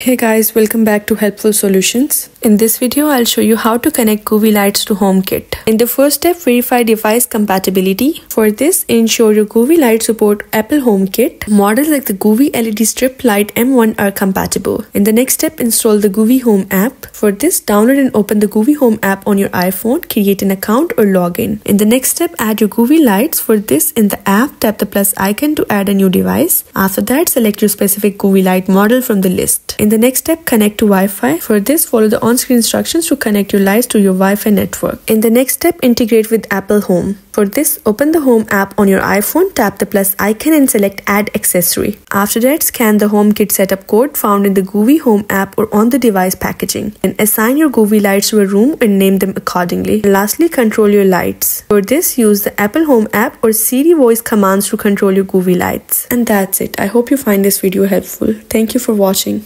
Hey guys, welcome back to Helpful Solutions. In this video, I'll show you how to connect Govee lights to HomeKit. In the first step, verify device compatibility. For this, ensure your Govee light support Apple HomeKit. Models like the Govee LED strip light M1 are compatible. In the next step, install the Govee Home app. For this, download and open the Govee Home app on your iPhone, create an account or login. In the next step, add your Govee lights. For this, in the app, tap the plus icon to add a new device. After that, select your specific Govee light model from the list. In the next step, connect to Wi-Fi. For this, follow the on-screen instructions to connect your lights to your Wi-Fi network. In the next step, integrate with Apple Home. For this, open the Home app on your iPhone, tap the plus icon and select Add Accessory. After that, scan the HomeKit setup code found in the Govee Home app or on the device packaging. And assign your Govee lights to a room and name them accordingly. And lastly, control your lights. For this, use the Apple Home app or Siri voice commands to control your Govee lights. And that's it. I hope you find this video helpful. Thank you for watching.